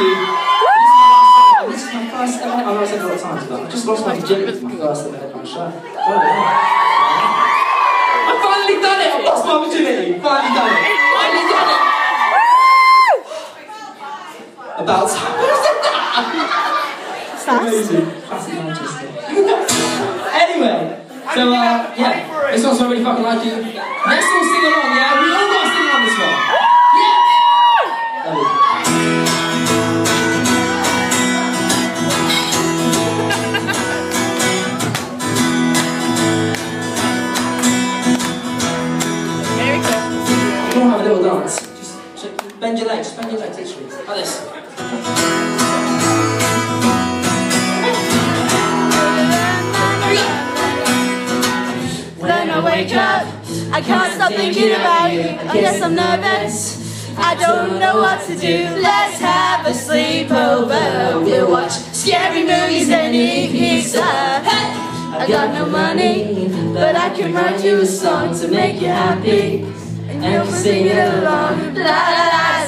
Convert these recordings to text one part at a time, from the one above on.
you. This is my first ever, I know I said it all the times, but I just lost my virginity for my first ever headline show. Oh, yeah. I finally done it! I lost my virginity! Finally done it! Finally done it! About time. Amazing. Classic Manchester. anyway, so uh, yeah, this one's I really fucking like you. Let's all sing along, yeah? We all got to sing along this one. Bend your legs, bend your legs, literally. Like this. Wake up, I can't stop thinking about you. I guess I'm nervous. I don't know what to do. Let's have a sleepover. We'll watch scary movies and eat pizza. Hey! I got no money, but I can write you a song to make you happy. And you'll sing it along. La la la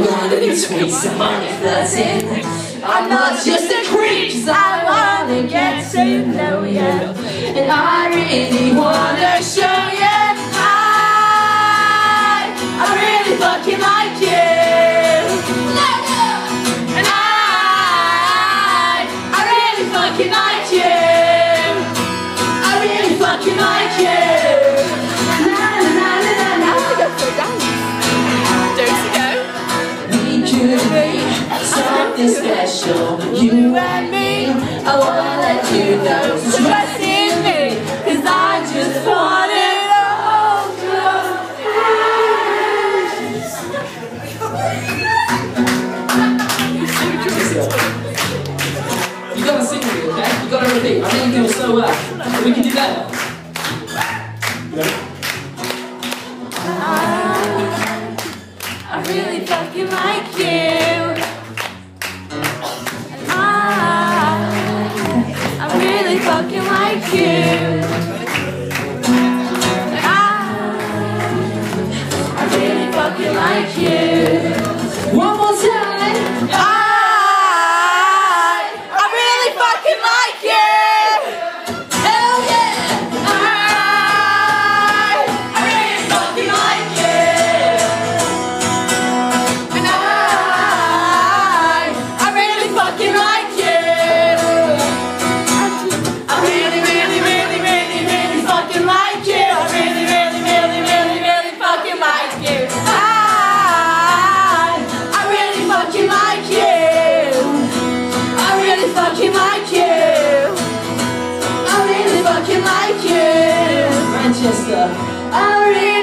Wanna be sweet, somebody flirting. I'm not just a creep, 'cause I wanna get to know you. And I really wanna show you. I, I really fucking like you. And I, I really fucking like you. Something special. You and me, I wanna let you know. So trust in me, cause I just want it all. to You gotta sing with me, okay? You gotta repeat. I think you're doing so well. We can do better. I like you. I, I really fucking like you. One more time. I really